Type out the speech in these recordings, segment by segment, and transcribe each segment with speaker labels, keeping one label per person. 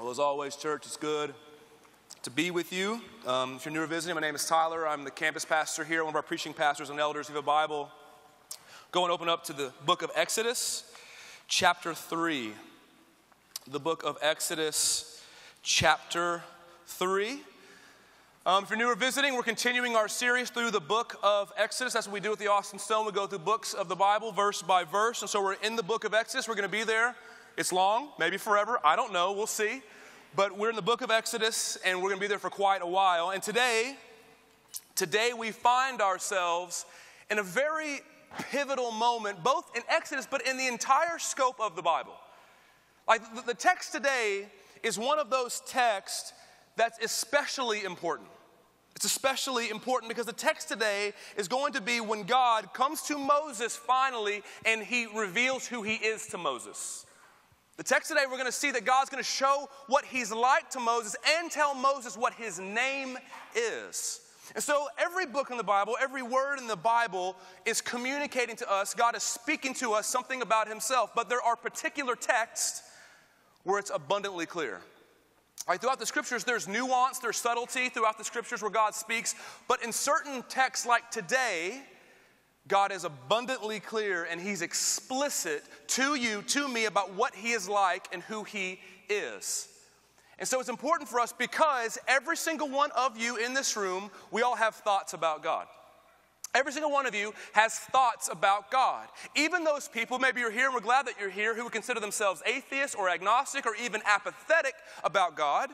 Speaker 1: Well, as always, church, it's good to be with you. Um, if you're new or visiting, my name is Tyler. I'm the campus pastor here, one of our preaching pastors and elders. If you have a Bible, go and open up to the book of Exodus, chapter 3. The book of Exodus, chapter 3. Um, if you're new or visiting, we're continuing our series through the book of Exodus. That's what we do with the Austin Stone. We go through books of the Bible, verse by verse. And so we're in the book of Exodus. We're going to be there. It's long, maybe forever. I don't know. We'll see. But we're in the book of Exodus, and we're going to be there for quite a while. And today, today we find ourselves in a very pivotal moment, both in Exodus, but in the entire scope of the Bible. Like the, text today is one of those texts that's especially important. It's especially important because the text today is going to be when God comes to Moses finally and he reveals who he is to Moses. The text today, we're going to see that God's going to show what he's like to Moses and tell Moses what his name is. And so, every book in the Bible, every word in the Bible is communicating to us, God is speaking to us something about himself, but there are particular texts where it's abundantly clear. Right, throughout the scriptures, there's nuance, there's subtlety throughout the scriptures where God speaks. But in certain texts like today, God is abundantly clear and He's explicit to you, to me, about what He is like and who He is. And so it's important for us because every single one of you in this room, we all have thoughts about God. Every single one of you has thoughts about God. Even those people, maybe you're here and we're glad that you're here, who would consider themselves atheists or agnostic or even apathetic about God,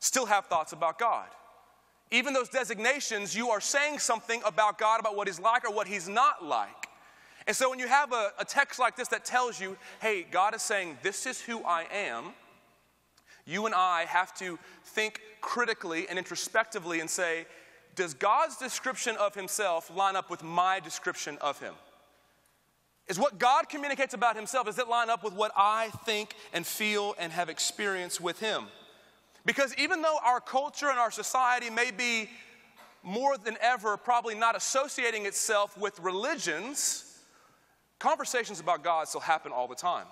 Speaker 1: still have thoughts about God. Even those designations, you are saying something about God, about what He's like or what He's not like. And so when you have a, a text like this that tells you, hey, God is saying, this is who I am, you and I have to think critically and introspectively and say, does God's description of himself line up with my description of him? Is what God communicates about himself, does it line up with what I think and feel and have experienced with him? Because even though our culture and our society may be more than ever probably not associating itself with religions, conversations about God still happen all the time.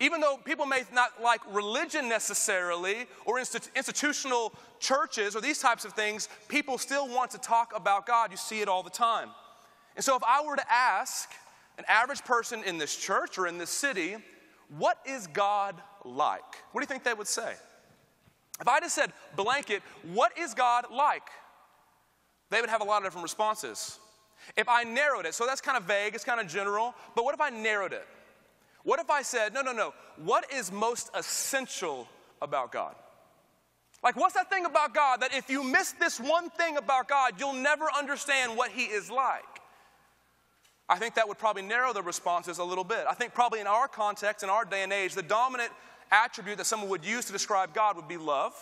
Speaker 1: Even though people may not like religion necessarily or institutional churches or these types of things, people still want to talk about God. You see it all the time. And so, if I were to ask an average person in this church or in this city, what is God like? What do you think they would say? If I just said, blanket, what is God like? They would have a lot of different responses. If I narrowed it, so that's kind of vague, it's kind of general, but what if I narrowed it? What if I said, no, no, no, what is most essential about God? Like, what's that thing about God that if you miss this one thing about God, you'll never understand what He is like? I think that would probably narrow the responses a little bit. I think probably in our context, in our day and age, the dominant attribute that someone would use to describe God would be love.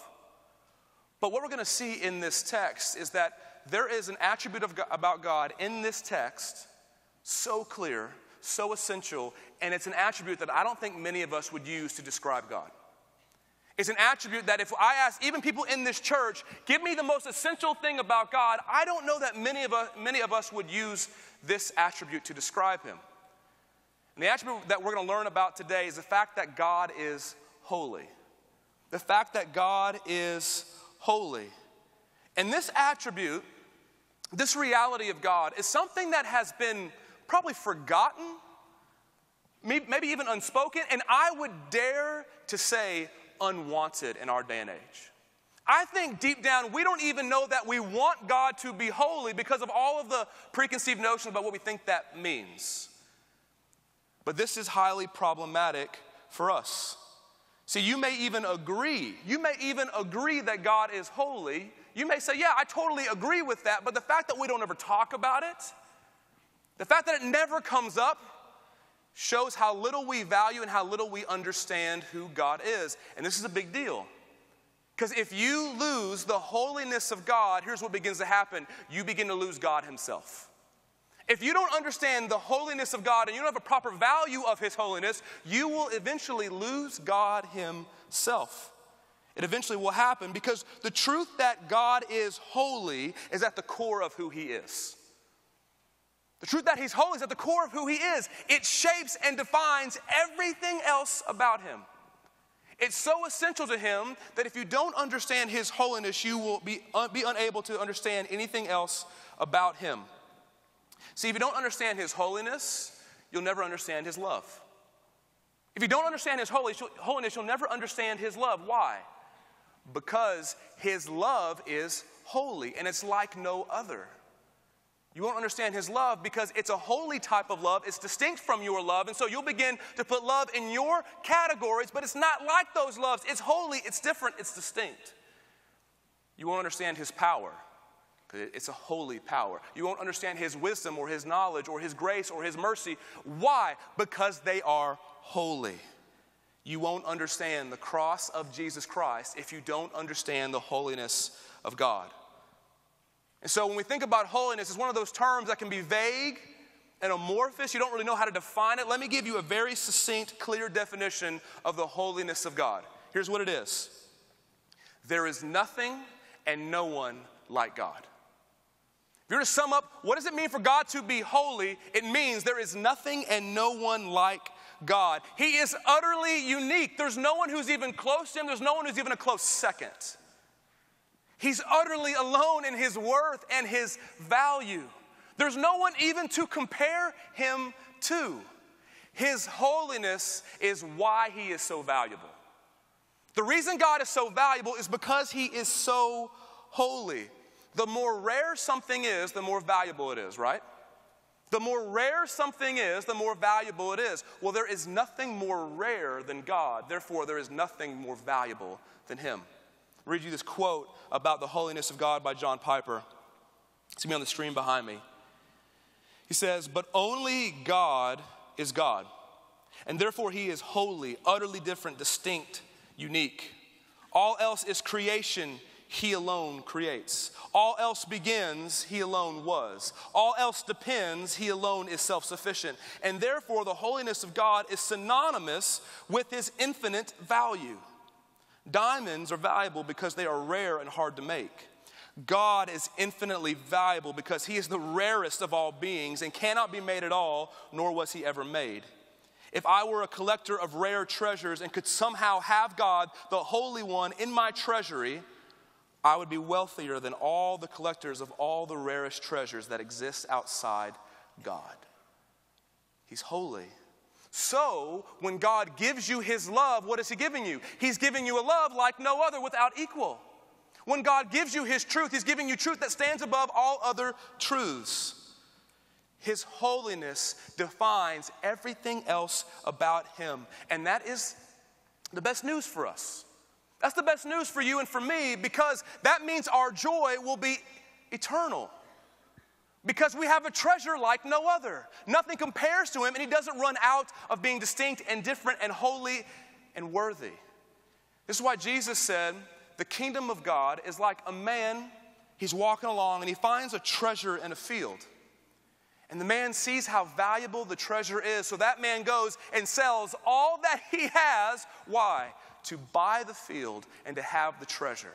Speaker 1: But what we're going to see in this text is that there is an attribute of, about God in this text so clear so essential, and it's an attribute that I don't think many of us would use to describe God. It's an attribute that if I ask even people in this church, give me the most essential thing about God, I don't know that many of us, many of us would use this attribute to describe Him. And the attribute that we're going to learn about today is the fact that God is holy. The fact that God is holy. And this attribute, this reality of God, is something that has been probably forgotten, maybe even unspoken, and I would dare to say unwanted in our day and age. I think deep down we don't even know that we want God to be holy because of all of the preconceived notions about what we think that means. But this is highly problematic for us. See, you may even agree, you may even agree that God is holy. You may say, Yeah, I totally agree with that, but the fact that we don't ever talk about it, the fact that it never comes up shows how little we value and how little we understand who God is. And this is a big deal. Because if you lose the holiness of God, here's what begins to happen you begin to lose God Himself. If you don't understand the holiness of God and you don't have a proper value of His holiness, you will eventually lose God Himself. It eventually will happen because the truth that God is holy is at the core of who He is. The truth that He's holy is at the core of who He is. It shapes and defines everything else about Him. It's so essential to him that if you don't understand his holiness, you will be, uh, be unable to understand anything else about him. See, if you don't understand his holiness, you'll never understand his love. If you don't understand his holiness, you'll never understand his love. Why? Because his love is holy and it's like no other. You won't understand his love because it's a holy type of love. It's distinct from your love. And so you'll begin to put love in your categories, but it's not like those loves. It's holy, it's different, it's distinct. You won't understand his power it's a holy power. You won't understand his wisdom or his knowledge or his grace or his mercy. Why? Because they are holy. You won't understand the cross of Jesus Christ if you don't understand the holiness of God. And so when we think about holiness, it's one of those terms that can be vague and amorphous. You don't really know how to define it. Let me give you a very succinct, clear definition of the holiness of God. Here's what it is there is nothing and no one like God. If you were to sum up, what does it mean for God to be holy? It means there is nothing and no one like God. He is utterly unique. There's no one who's even close to him, there's no one who's even a close second. He's utterly alone in his worth and his value. There's no one even to compare him to. His holiness is why he is so valuable. The reason God is so valuable is because he is so holy. The more rare something is, the more valuable it is, right? The more rare something is, the more valuable it is. Well, there is nothing more rare than God. Therefore, there is nothing more valuable than him read you this quote about the holiness of God by John Piper. It's going to be on the screen behind me. He says, But only God is God, and therefore he is holy, utterly different, distinct, unique. All else is creation, he alone creates. All else begins, he alone was. All else depends, he alone is self sufficient. And therefore, the holiness of God is synonymous with his infinite value. Diamonds are valuable because they are rare and hard to make. God is infinitely valuable because he is the rarest of all beings and cannot be made at all, nor was he ever made. If I were a collector of rare treasures and could somehow have God, the Holy One, in my treasury, I would be wealthier than all the collectors of all the rarest treasures that exist outside God. He's holy. So, when God gives you His love, what is He giving you? He's giving you a love like no other without equal. When God gives you His truth, He's giving you truth that stands above all other truths. His holiness defines everything else about Him. And that is the best news for us. That's the best news for you and for me because that means our joy will be eternal because we have a treasure like no other. Nothing compares to him, and he doesn't run out of being distinct and different and holy and worthy. This is why Jesus said, The kingdom of God is like a man, he's walking along and he finds a treasure in a field. And the man sees how valuable the treasure is. So that man goes and sells all that he has. Why? To buy the field and to have the treasure.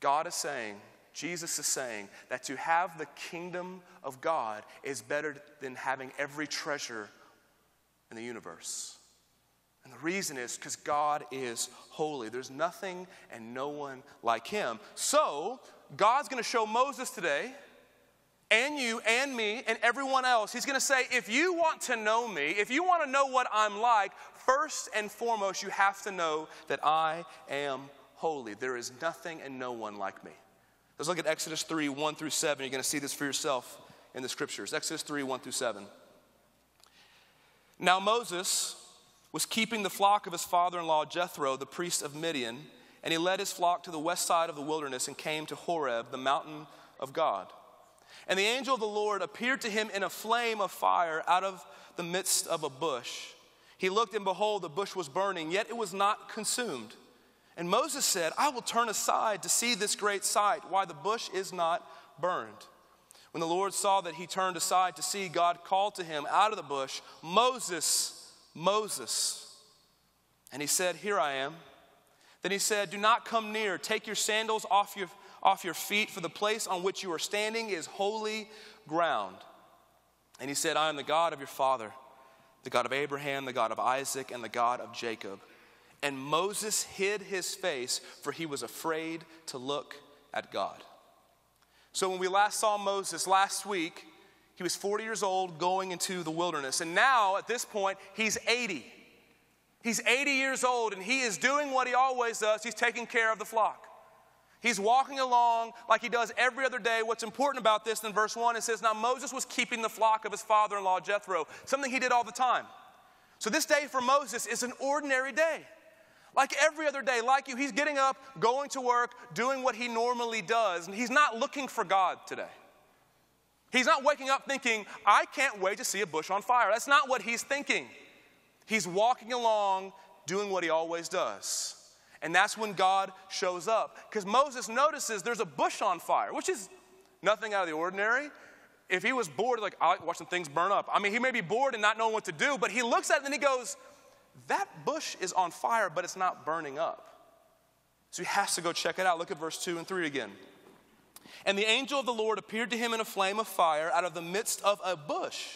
Speaker 1: God is saying, Jesus is saying that to have the kingdom of God is better than having every treasure in the universe. And the reason is because God is holy. There's nothing and no one like him. So, God's going to show Moses today, and you, and me, and everyone else, He's going to say, if you want to know me, if you want to know what I'm like, first and foremost, you have to know that I am holy. There is nothing and no one like me. Let's look at Exodus 3 1 through 7. You're going to see this for yourself in the scriptures. Exodus 3 1 through 7. Now Moses was keeping the flock of his father in law Jethro, the priest of Midian, and he led his flock to the west side of the wilderness and came to Horeb, the mountain of God. And the angel of the Lord appeared to him in a flame of fire out of the midst of a bush. He looked, and behold, the bush was burning, yet it was not consumed. And Moses said, I will turn aside to see this great sight, why the bush is not burned. When the Lord saw that he turned aside to see, God called to him out of the bush, Moses, Moses. And he said, Here I am. Then he said, Do not come near. Take your sandals off your, off your feet, for the place on which you are standing is holy ground. And he said, I am the God of your father, the God of Abraham, the God of Isaac, and the God of Jacob. And Moses hid his face, for he was afraid to look at God. So when we last saw Moses last week, he was 40 years old going into the wilderness. And now, at this point, he's 80. He's 80 years old and he is doing what he always does. He's taking care of the flock. He's walking along like he does every other day. What's important about this in verse 1 it says, Now Moses was keeping the flock of his father in law Jethro, something he did all the time. So this day for Moses is an ordinary day. Like every other day, like you, he's getting up, going to work, doing what he normally does, and he's not looking for God today. He's not waking up thinking, I can't wait to see a bush on fire. That's not what he's thinking. He's walking along, doing what he always does. And that's when God shows up. Because Moses notices there's a bush on fire, which is nothing out of the ordinary. If he was bored, like, I like watching things burn up. I mean, he may be bored and not knowing what to do, but he looks at it and he goes, That bush is on fire, but it's not burning up. So he has to go check it out. Look at verse 2 and 3 again. And the angel of the Lord appeared to him in a flame of fire out of the midst of a bush.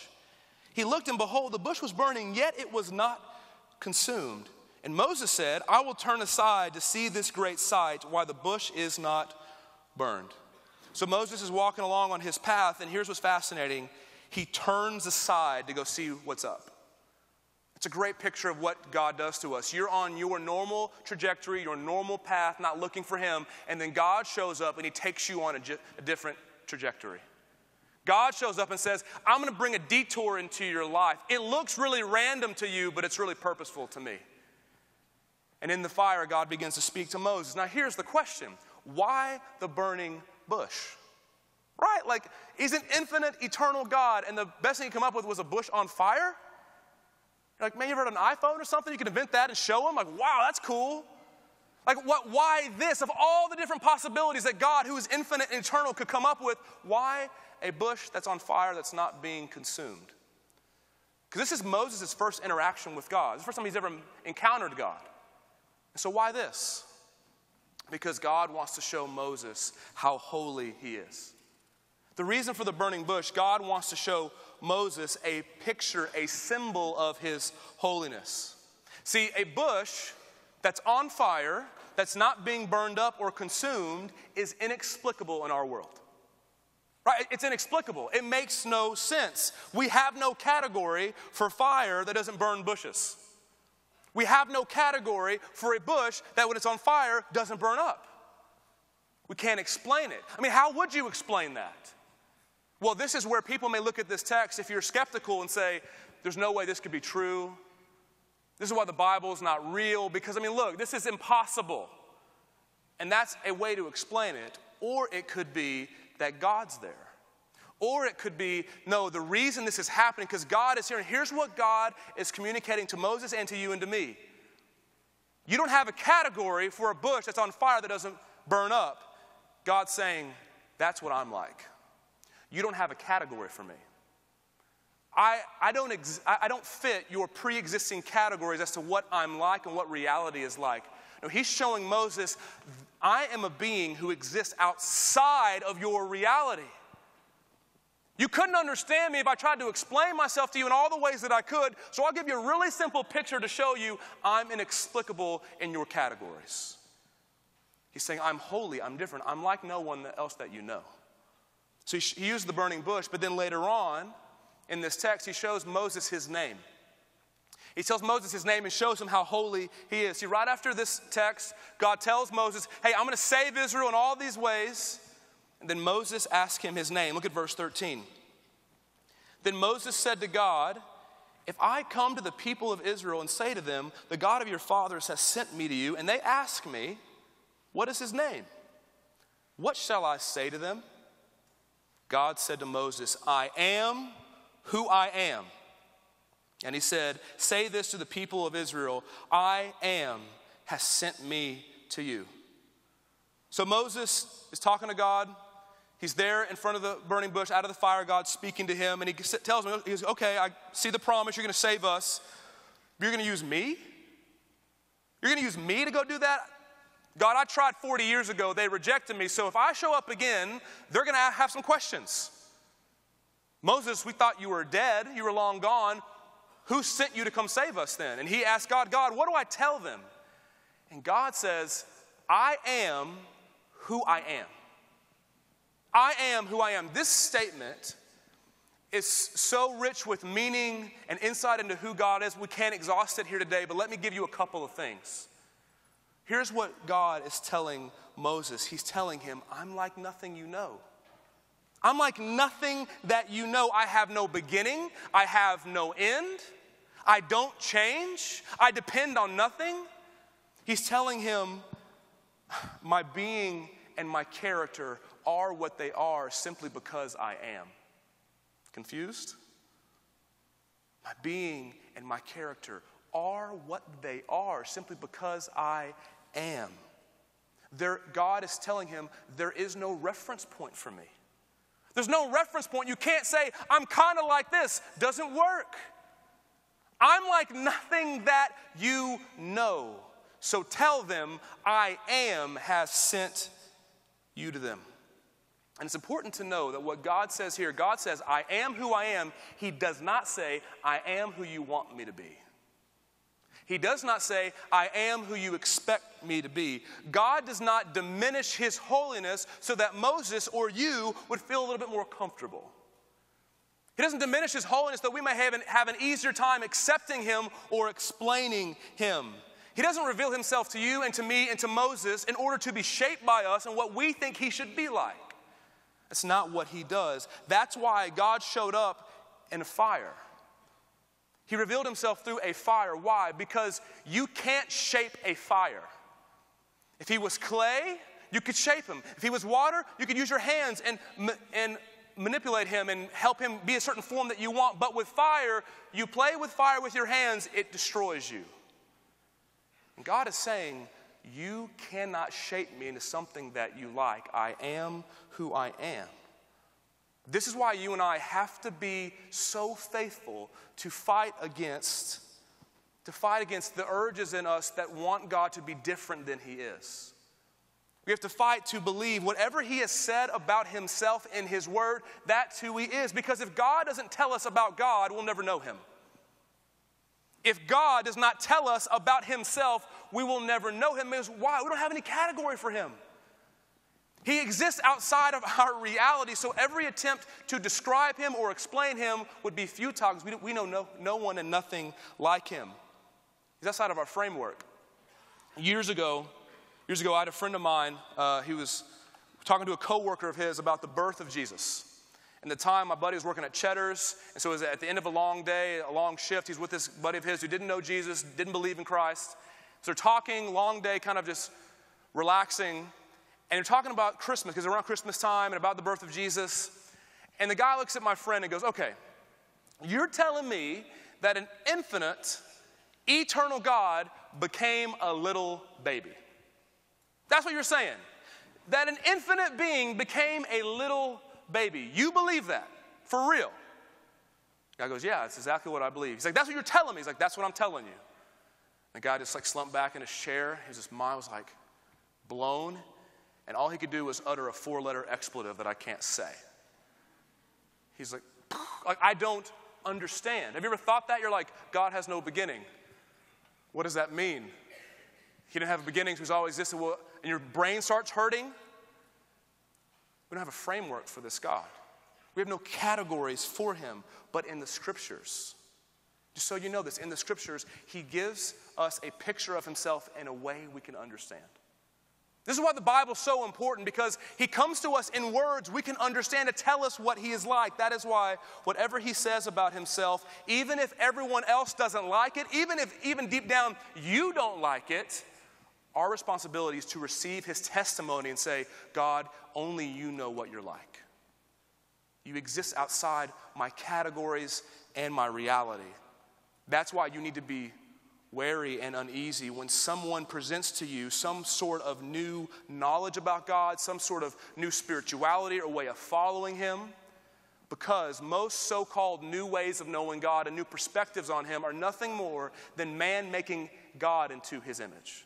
Speaker 1: He looked, and behold, the bush was burning, yet it was not consumed. And Moses said, I will turn aside to see this great sight, why the bush is not burned. So Moses is walking along on his path, and here's what's fascinating he turns aside to go see what's up. It's a great picture of what God does to us. You're on your normal trajectory, your normal path, not looking for Him, and then God shows up and He takes you on a, a different trajectory. God shows up and says, I'm going to bring a detour into your life. It looks really random to you, but it's really purposeful to me. And in the fire, God begins to speak to Moses. Now, here's the question why the burning bush? Right? Like, he's an infinite, eternal God, and the best thing he come up with was a bush on fire? Like, man, you ever heard an iPhone or something? You can invent that and show him? Like, wow, that's cool. Like, what, why this? Of all the different possibilities that God, who is infinite and eternal, could come up with, why a bush that's on fire that's not being consumed? Because this is Moses' first interaction with God. This is the first time he's ever encountered God. So, why this? Because God wants to show Moses how holy he is. The reason for the burning bush, God wants to show Moses a picture, a symbol of his holiness. See, a bush that's on fire, that's not being burned up or consumed, is inexplicable in our world. Right? It's inexplicable. It makes no sense. We have no category for fire that doesn't burn bushes. We have no category for a bush that, when it's on fire, doesn't burn up. We can't explain it. I mean, how would you explain that? Well, this is where people may look at this text if you're skeptical and say, there's no way this could be true. This is why the Bible is not real. Because, I mean, look, this is impossible. And that's a way to explain it. Or it could be that God's there. Or it could be, no, the reason this is happening because God is here. And here's what God is communicating to Moses and to you and to me. You don't have a category for a bush that's on fire that doesn't burn up. God's saying, that's what I'm like. You don't have a category for me. I, I, don't ex- I don't fit your pre existing categories as to what I'm like and what reality is like. No, he's showing Moses, I am a being who exists outside of your reality. You couldn't understand me if I tried to explain myself to you in all the ways that I could, so I'll give you a really simple picture to show you I'm inexplicable in your categories. He's saying, I'm holy, I'm different, I'm like no one else that you know. So he, used the burning bush, but then later on in this text, he shows Moses his name. He tells Moses his name and shows him how holy he is. See, right after this text, God tells Moses, Hey, I'm going to save Israel in all these ways. And then Moses asked him his name. Look at verse 13. Then Moses said to God, If I come to the people of Israel and say to them, The God of your fathers has sent me to you, and they ask me, What is his name? What shall I say to them? God said to Moses, I am who I am. And he said, Say this to the people of Israel I am has sent me to you. So Moses is talking to God. He's there in front of the burning bush, out of the fire, God speaking to him, and he tells him, he goes, Okay, I see the promise, you're going to save us. You're going to use me? You're going to use me to go do that? God, I tried 40 years ago, they rejected me, so if I show up again, they're going to have some questions. Moses, we thought you were dead, you were long gone. Who sent you to come save us then? And he asked God, God, what do I tell them? And God says, I am who I am. I am who I am. This statement is so rich with meaning and insight into who God is, we can't exhaust it here today, but let me give you a couple of things. Here's what God is telling Moses He's telling him, I'm like nothing you know. I'm like nothing that you know. I have no beginning, I have no end, I don't change, I depend on nothing. He's telling him, My being and my character are what they are simply because I am. Confused? My being and my character are what they are simply because I am. There, God is telling him, There is no reference point for me. There's no reference point. You can't say, I'm kind of like this. Doesn't work. I'm like nothing that you know. So tell them, I am has sent you to them. And it's important to know that what God says here, God says, I am who I am. He does not say, I am who you want me to be. He does not say, I am who you expect me to be. God does not diminish his holiness so that Moses or you would feel a little bit more comfortable. He doesn't diminish his holiness so that we may have an, have an easier time accepting him or explaining him. He doesn't reveal himself to you and to me and to Moses in order to be shaped by us and what we think he should be like. That's not what he does. That's why God showed up in a fire. He revealed himself through a fire. Why? Because you can't shape a fire. If he was clay, you could shape him. If he was water, you could use your hands and, and manipulate him and help him be a certain form that you want. But with fire, you play with fire with your hands, it destroys you. And God is saying, You cannot shape me into something that you like. I am who I am. This is why you and I have to be so faithful to fight against to fight against the urges in us that want God to be different than he is. We have to fight to believe whatever he has said about himself in his word, that's who he is. Because if God doesn't tell us about God, we'll never know him. If God does not tell us about himself, we will never know him. Because why? We don't have any category for him. He exists outside of our reality, so every attempt to describe him or explain him would be futile because we, we know no, no one and nothing like him. He's outside of our framework. Years ago, years ago, I had a friend of mine. Uh, he was talking to a coworker of his about the birth of Jesus. And the time, my buddy was working at Cheddar's, and so it was at the end of a long day, a long shift. He's with this buddy of his who didn't know Jesus, didn't believe in Christ. So they're talking, long day, kind of just relaxing and they're talking about Christmas because around Christmas time and about the birth of Jesus. And the guy looks at my friend and goes, Okay, you're telling me that an infinite, eternal God became a little baby. That's what you're saying. That an infinite being became a little baby. You believe that for real? The guy goes, Yeah, that's exactly what I believe. He's like, That's what you're telling me. He's like, That's what I'm telling you. The guy just like slumped back in his chair. His mind was like blown and all he could do was utter a four letter expletive that I can't say. He's like, like, I don't understand. Have you ever thought that? You're like, God has no beginning. What does that mean? He didn't have a beginning, so he's always. Well, and your brain starts hurting. We don't have a framework for this God. We have no categories for him, but in the scriptures. Just so you know this, in the scriptures, he gives us a picture of himself in a way we can understand. This is why the Bible's so important because he comes to us in words we can understand to tell us what he is like. That is why whatever he says about himself, even if everyone else doesn't like it, even if even deep down you don't like it, our responsibility is to receive his testimony and say, God, only you know what you're like. You exist outside my categories and my reality. That's why you need to be wary and uneasy when someone presents to you some sort of new knowledge about God, some sort of new spirituality or way of following Him. Because most so called new ways of knowing God and new perspectives on Him are nothing more than man making God into His image.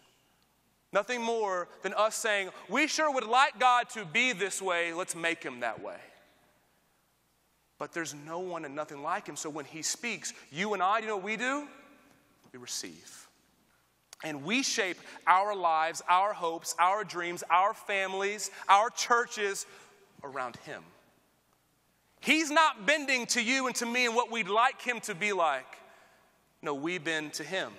Speaker 1: Nothing more than us saying, we sure would like God to be this way, let's make Him that way. But there's no one and nothing like Him, so when He speaks, you and I, you know what we do? we receive. And we shape our lives, our hopes, our dreams, our families, our churches around Him. He's not bending to you and to me and what we'd like Him to be like. No, we bend to Him.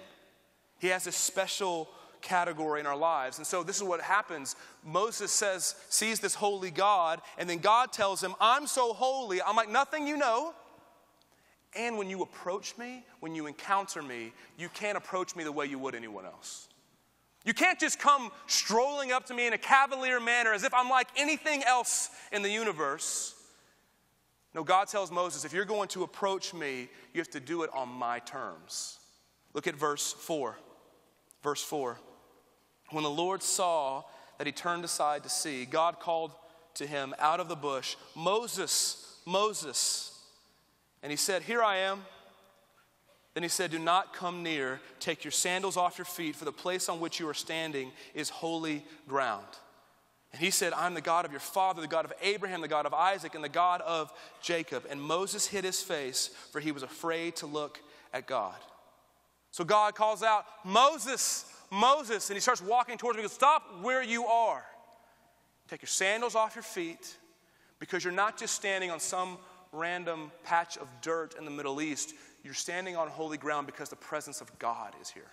Speaker 1: He has a special category in our lives. And so this is what happens. Moses says, sees this holy God, and then God tells him, I'm so holy. I'm like, nothing you know. And when you approach me, when you encounter me, you can't approach me the way you would anyone else. You can't just come strolling up to me in a cavalier manner as if I'm like anything else in the universe. No, God tells Moses, if you're going to approach me, you have to do it on my terms. Look at verse 4. Verse 4. When the Lord saw that he turned aside to see, God called to him out of the bush, Moses, Moses. And he said, Here I am. Then he said, Do not come near. Take your sandals off your feet, for the place on which you are standing is holy ground. And he said, I'm the God of your father, the God of Abraham, the God of Isaac, and the God of Jacob. And Moses hid his face, for he was afraid to look at God. So God calls out, Moses, Moses. And he starts walking towards him. He goes, Stop where you are. Take your sandals off your feet, because you're not just standing on some random patch of dirt in the Middle East. You're standing on holy ground because the presence of God is here.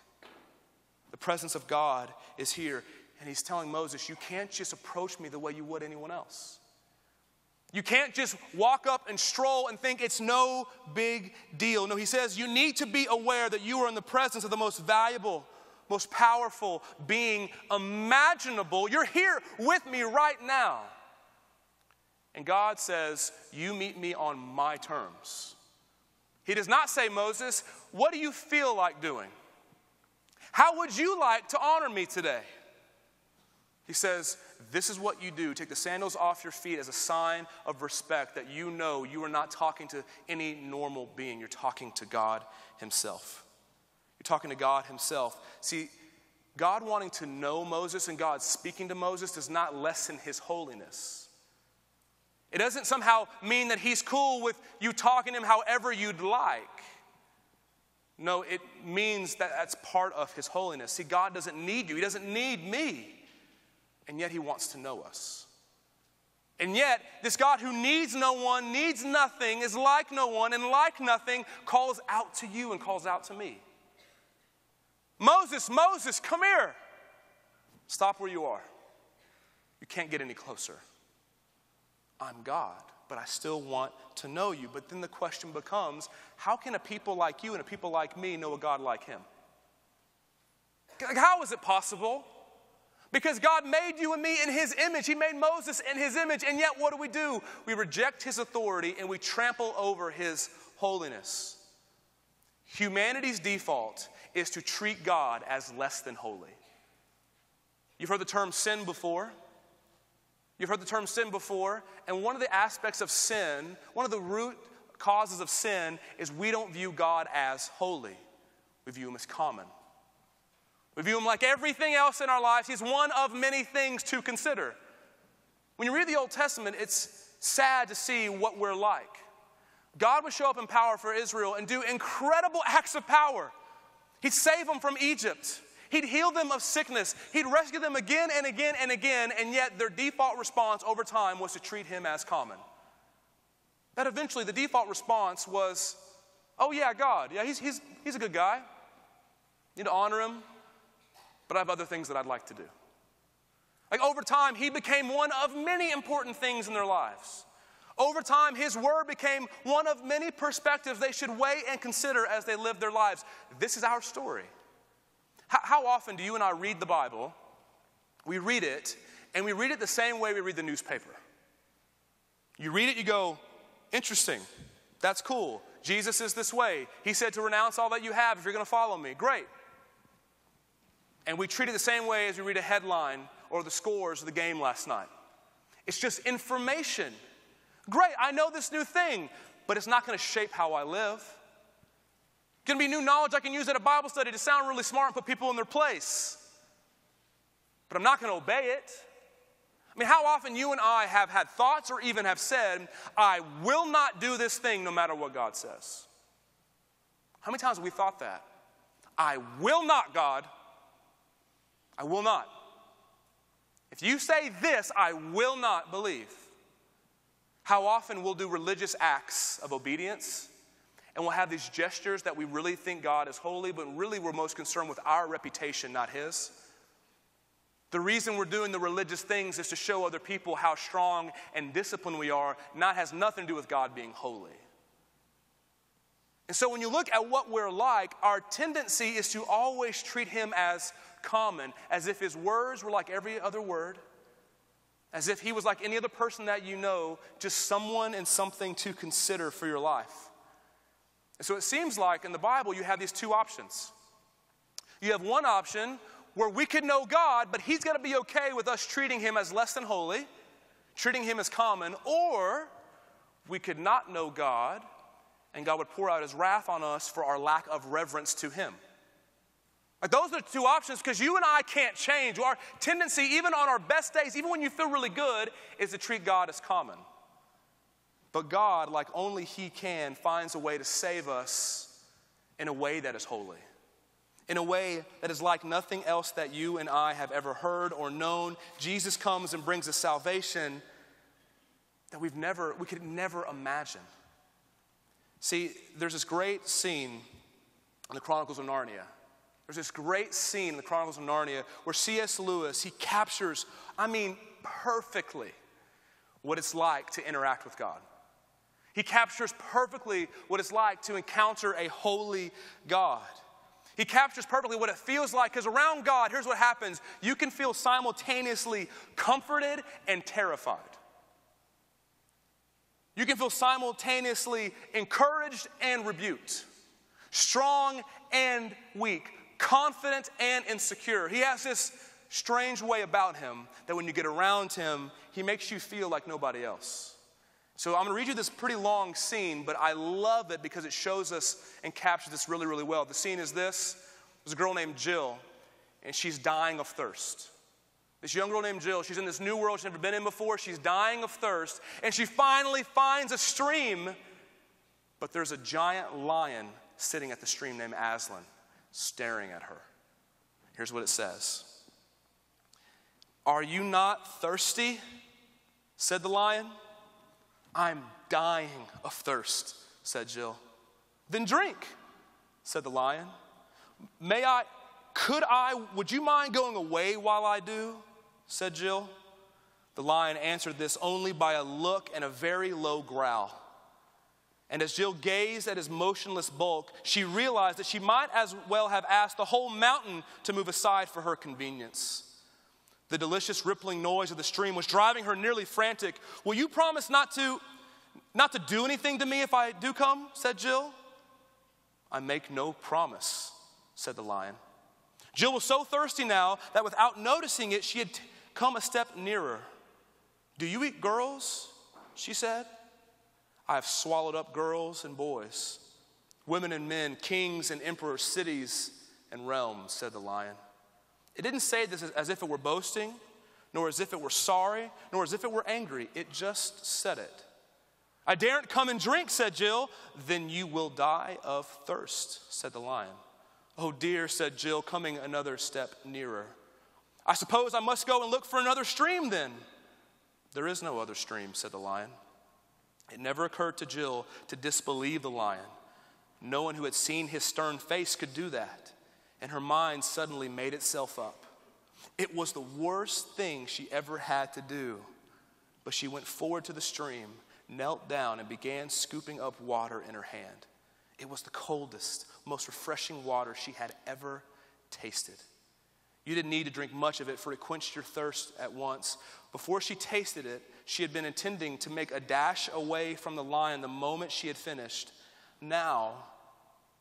Speaker 1: The presence of God is here. And he's telling Moses, You can't just approach me the way you would anyone else. You can't just walk up and stroll and think it's no big deal. No, he says you need to be aware that you are in the presence of the most valuable, most powerful being imaginable. You're here with me right now. And God says, You meet me on my terms. He does not say, Moses, what do you feel like doing? How would you like to honor me today? He says, This is what you do. Take the sandals off your feet as a sign of respect that you know you are not talking to any normal being. You're talking to God Himself. Talking to God Himself. See, God wanting to know Moses and God speaking to Moses does not lessen His holiness. It doesn't somehow mean that He's cool with you talking to Him however you'd like. No, it means that that's part of His holiness. See, God doesn't need you, He doesn't need me and yet he wants to know us. And yet, this God who needs no one, needs nothing, is like no one, and like nothing, calls out to you and calls out to me. Moses, Moses, come here. Stop where you are. You can't get any closer. I'm God, but I still want to know you. But then the question becomes how can a people like you and a people like me know a God like him? Like, How is it possible? Because God made you and me in His image. He made Moses in His image. And yet, what do we do? We reject His authority and we trample over His holiness. Humanity's default is to treat God as less than holy. You've heard the term sin before. You've heard the term sin before. And one of the aspects of sin, one of the root causes of sin, is we don't view God as holy, we view Him as common. We view him like everything else in our lives. He's one of many things to consider. When you read the Old Testament, it's sad to see what we're like. God would show up in power for Israel and do incredible acts of power. He'd save them from Egypt. He'd heal them of sickness. He'd rescue them again and again and again, and yet their default response over time was to treat him as common. That eventually the default response was, oh, yeah, God. Yeah, he's, he's, he's a good guy. You need to honor him, but I have other things that I'd like to do. Like over time, he became one of many important things in their lives. Over time, his word became one of many perspectives they should weigh and consider as they live their lives. This is our story. How, often do you and I read the Bible? We read it, and we read it the same way we read the newspaper. You read it, you go, interesting, that's cool. Jesus is this way. He said to renounce all that you have if you're going to follow me. Great. And we treat it the same way as we read a headline or the scores of the game last night. It's just information. Great, I know this new thing, but it's not going to shape how I live. It's going to be new knowledge I can use at a Bible study to sound really smart and put people in their place. But I'm not going to obey it. I mean, how often you and I have had thoughts or even have said, I will not do this thing no matter what God says? How many times have we thought that? I will not, God, I will not. If you say this, I will not believe. How often we'll do religious acts of obedience and we'll have these gestures that we really think God is holy, but really we're most concerned with our reputation, not His. The reason we're doing the religious things is to show other people how strong and disciplined we are, not has nothing to do with God being holy. And so when you look at what we're like, our tendency is to always treat him as common, as if his words were like every other word, as if he was like any other person that you know, just someone and something to consider for your life. And so it seems like in the Bible you have these two options. You have one option where we could know God, but He's got to be okay with us treating Him as less than holy, treating Him as common, or we could not know God and God would pour out His wrath on us for our lack of reverence to Him. Like those are two options because you and I can't change. Our tendency, even on our best days, even when you feel really good, is to treat God as common. But God, like only He can, finds a way to save us in a way that is holy in a way that is like nothing else that you and I have ever heard or known. Jesus comes and brings a salvation that we've never, we could never imagine. See, there's this great scene in the Chronicles of Narnia. There's this great scene in the Chronicles of Narnia where C.S. Lewis, he captures, I mean, perfectly what it's like to interact with God. He captures perfectly what it's like to encounter a holy God. He captures perfectly what it feels like because around God, here's what happens you can feel simultaneously comforted and terrified. You can feel simultaneously encouraged and rebuked, strong and weak, confident and insecure. He has this strange way about him that when you get around him, he makes you feel like nobody else. So I'm going to read you this pretty long scene, but I love it because it shows us and captures this really, really well. The scene is this there's a girl named Jill, and she's dying of thirst. This young girl named Jill, she's in this new world she's never been in before. She's dying of thirst, and she finally finds a stream, but there's a giant lion sitting at the stream named Aslan, staring at her. Here's what it says Are you not thirsty? said the lion. I'm dying of thirst, said Jill. Then drink, said the lion. May I, could I, would you mind going away while I do? said Jill. The lion answered this only by a look and a very low growl. And as Jill gazed at his motionless bulk, she realized that she might as well have asked the whole mountain to move aside for her convenience. The delicious rippling noise of the stream was driving her nearly frantic. Will you promise not to not to do anything to me if I do come? said Jill. I make no promise, said the lion. Jill was so thirsty now that without noticing it, she had come a step nearer. Do you eat girls? She said. I have swallowed up girls and boys, women and men, kings and emperors, cities and realms, said the lion. It didn't say this as if it were boasting, nor as if it were sorry, nor as if it were angry. It just said it. I daren't come and drink, said Jill. Then you will die of thirst, said the lion. Oh dear, said Jill, coming another step nearer. I suppose I must go and look for another stream then. There is no other stream, said the lion. It never occurred to Jill to disbelieve the lion. No one who had seen his stern face could do that, and her mind suddenly made itself up. It was the worst thing she ever had to do, but she went forward to the stream knelt down and began scooping up water in her hand. It was the coldest, most refreshing water she had ever tasted. You didn't need to drink much of it, for it quenched your thirst at once. Before she tasted it, she had been intending to make a dash away from the lion the moment she had finished. Now,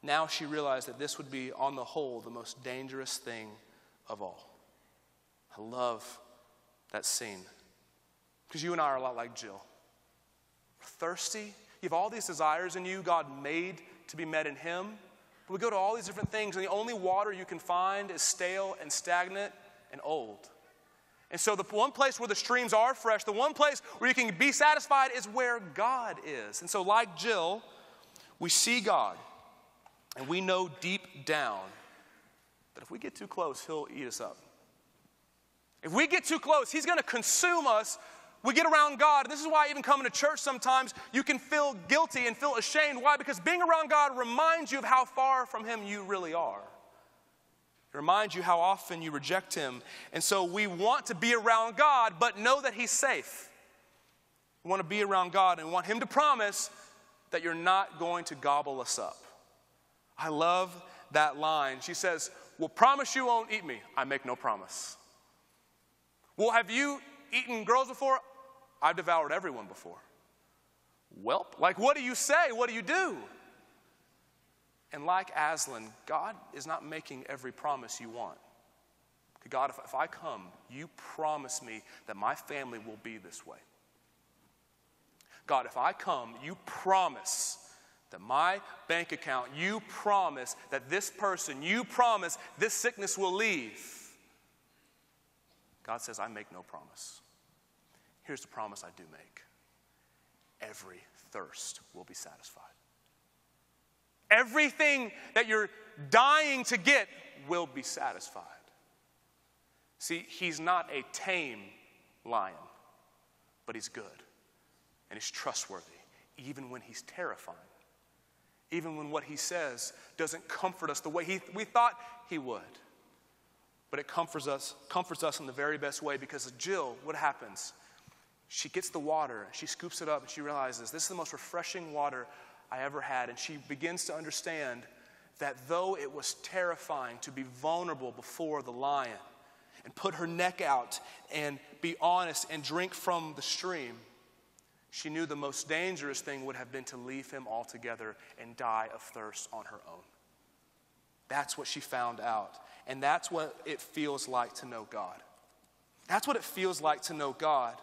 Speaker 1: now she realized that this would be, on the whole, the most dangerous thing of all. I love that scene because you and I are a lot like Jill thirsty. You have all these desires in you God made to be met in Him. We go to all these different things, and the only water you can find is stale and stagnant and old. And so, the one place where the streams are fresh, the one place where you can be satisfied is where God is. And so, like Jill, we see God, and we know deep down that if we get too close, He'll eat us up. If we get too close, He's going to consume us. We get around God. And this is why, even coming to church sometimes, you can feel guilty and feel ashamed. Why? Because being around God reminds you of how far from Him you really are. It reminds you how often you reject Him. And so we want to be around God, but know that He's safe. We want to be around God and want Him to promise that you're not going to gobble us up. I love that line. She says, Well, promise you won't eat me. I make no promise. Well, have you eaten girls before? I've devoured everyone before. Well, like, what do you say? What do you do? And like Aslan, God is not making every promise you want. God, if, if I come, you promise me that my family will be this way. God, if I come, you promise that my bank account, you promise that this person, you promise this sickness will leave. God says, I make no promise. Here's the promise I do make every thirst will be satisfied. Everything that you're dying to get will be satisfied. See, he's not a tame lion, but he's good and he's trustworthy, even when he's terrifying, even when what he says doesn't comfort us the way he, we thought he would. But it comforts us, comforts us in the very best way because Jill, what happens? She gets the water, she scoops it up, and she realizes this is the most refreshing water I ever had. And she begins to understand that though it was terrifying to be vulnerable before the lion and put her neck out and be honest and drink from the stream, she knew the most dangerous thing would have been to leave him altogether and die of thirst on her own. That's what she found out. And that's what it feels like to know God. That's what it feels like to know God.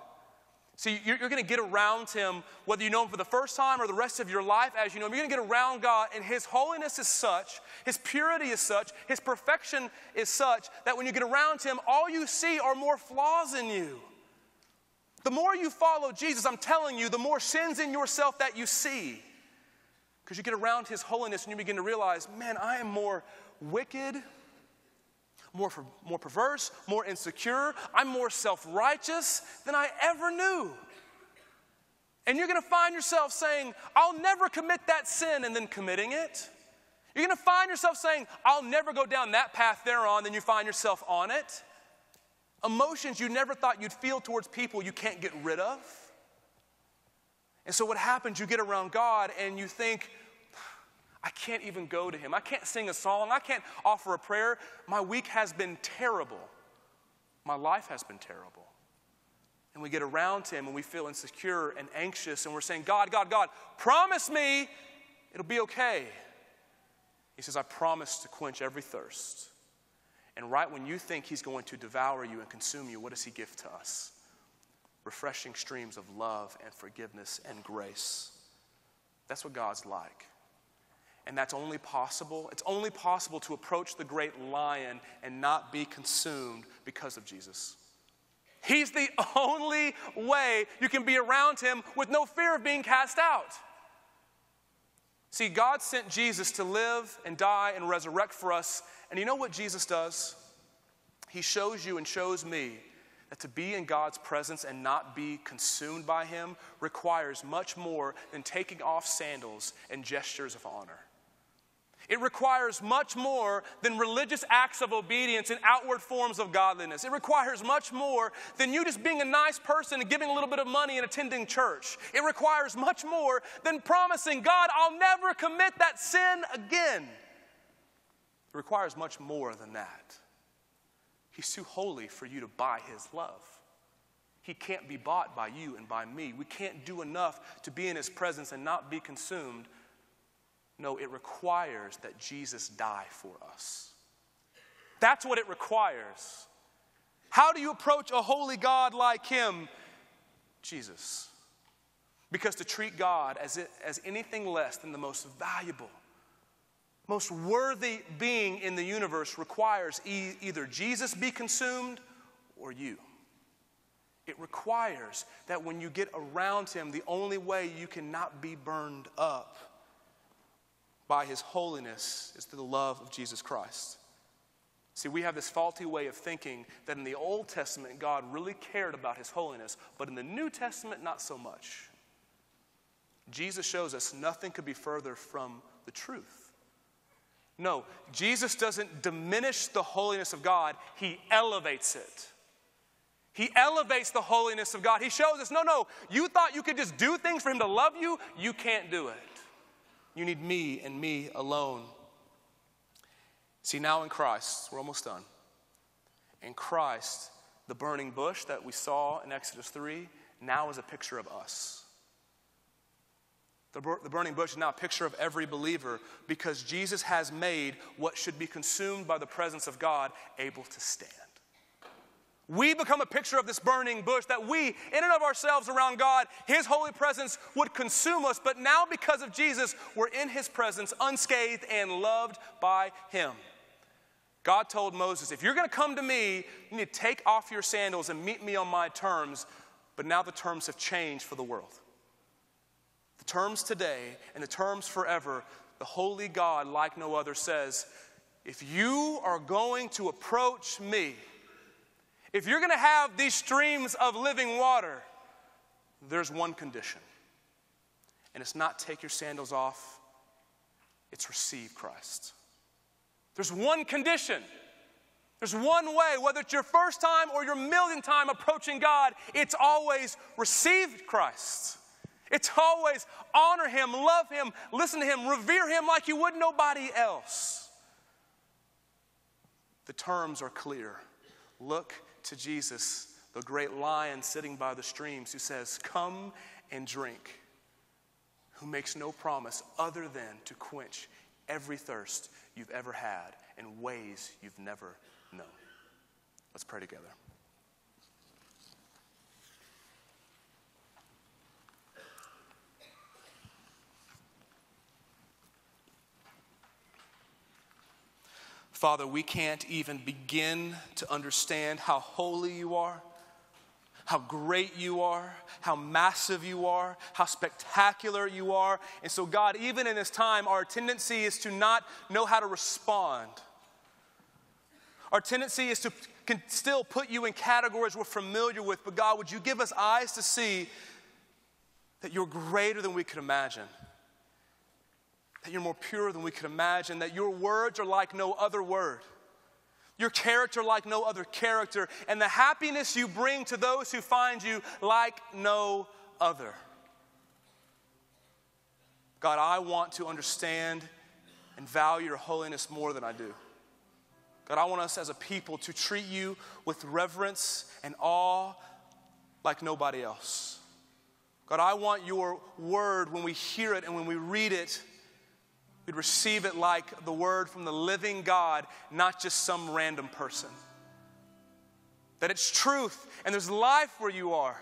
Speaker 1: See, you're, you're going to get around Him, whether you know Him for the first time or the rest of your life as you know Him. You're going to get around God, and His holiness is such, His purity is such, His perfection is such that when you get around Him, all you see are more flaws in you. The more you follow Jesus, I'm telling you, the more sins in yourself that you see. Because you get around His holiness and you begin to realize, man, I am more wicked, more, more perverse, more insecure. I'm more self righteous than I ever knew. And you're going to find yourself saying, I'll never commit that sin, and then committing it. You're going to find yourself saying, I'll never go down that path thereon, then you find yourself on it. Emotions you never thought you'd feel towards people you can't get rid of. And so what happens, you get around God and you think, I can't even go to Him. I can't sing a song. I can't offer a prayer. My week has been terrible. My life has been terrible. And we get around Him and we feel insecure and anxious and we're saying, God, God, God, promise me it'll be okay. He says, I promise to quench every thirst. And right when you think he's going to devour you and consume you, what does he give to us? Refreshing streams of love and forgiveness and grace. That's what God's like. And that's only possible. It's only possible to approach the great lion and not be consumed because of Jesus. He's the only way you can be around him with no fear of being cast out. See, God sent Jesus to live and die and resurrect for us. And you know what Jesus does? He shows you and shows me that to be in God's presence and not be consumed by Him requires much more than taking off sandals and gestures of honor. It requires much more than religious acts of obedience and outward forms of godliness. It requires much more than you just being a nice person and giving a little bit of money and attending church. It requires much more than promising, God, I'll never commit that sin again. It requires much more than that. He's too holy for you to buy his love. He can't be bought by you and by me. We can't do enough to be in his presence and not be consumed no, it requires that Jesus die for us. That's what it requires. How do you approach a holy God like Him? Jesus. Because to treat God as, it, as anything less than the most valuable, most worthy being in the universe requires e- either Jesus be consumed or you. It requires that when you get around Him, the only way you cannot be burned up by his holiness is through the love of Jesus Christ. See, we have this faulty way of thinking that in the Old Testament, God really cared about his holiness, but in the New Testament, not so much. Jesus shows us nothing could be further from the truth. No, Jesus doesn't diminish the holiness of God, he elevates it. He elevates the holiness of God. He shows us no, no, you thought you could just do things for him to love you, you can't do it. You need me and me alone. See, now in Christ, we're almost done. In Christ, the burning bush that we saw in Exodus 3 now is a picture of us. The, the burning bush is now a picture of every believer because Jesus has made what should be consumed by the presence of God able to stand. We become a picture of this burning bush that we, in and of ourselves around God, His holy presence would consume us, but now because of Jesus, we're in His presence unscathed and loved by Him. God told Moses, If you're going to come to me, you need to take off your sandals and meet me on my terms. But now the terms have changed for the world. The terms today and the terms forever, the holy God, like no other, says, If you are going to approach me, if you're going to have these streams of living water, there's one condition. And it's not take your sandals off, it's receive Christ. There's one condition. There's one way, whether it's your first time or your millionth time approaching God, it's always receive Christ. It's always honor Him, love Him, listen to Him, revere Him like you would nobody else. The terms are clear. Look to Jesus, the great lion sitting by the streams, who says, Come and drink, who makes no promise other than to quench every thirst you've ever had in ways you've never known. Let's pray together. Father, we can't even begin to understand how holy you are, how great you are, how massive you are, how spectacular you are. And so, God, even in this time, our tendency is to not know how to respond. Our tendency is to can still put you in categories we're familiar with, but God, would you give us eyes to see that you're greater than we could imagine? That you're more pure than we could imagine, that your words are like no other word, your character like no other character, and the happiness you bring to those who find you like no other. God, I want to understand and value your holiness more than I do. God, I want us as a people to treat you with reverence and awe like nobody else. God, I want your word when we hear it and when we read it We'd receive it like the word from the living God, not just some random person. That it's truth and there's life where you are.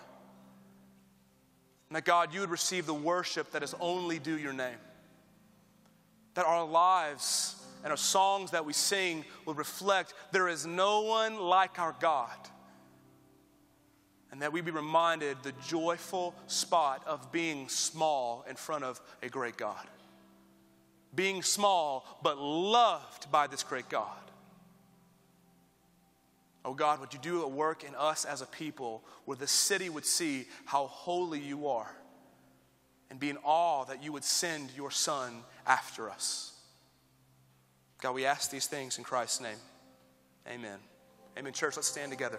Speaker 1: And that God, you would receive the worship that is only due your name. That our lives and our songs that we sing would reflect there is no one like our God. And that we be reminded the joyful spot of being small in front of a great God being small, but loved by this great God. Oh God, would you do a work in us as a people where the city would see how holy you are and be in awe that you would send your Son after us. God, we ask these things in Christ's name. Amen. Amen. Church, let's stand together.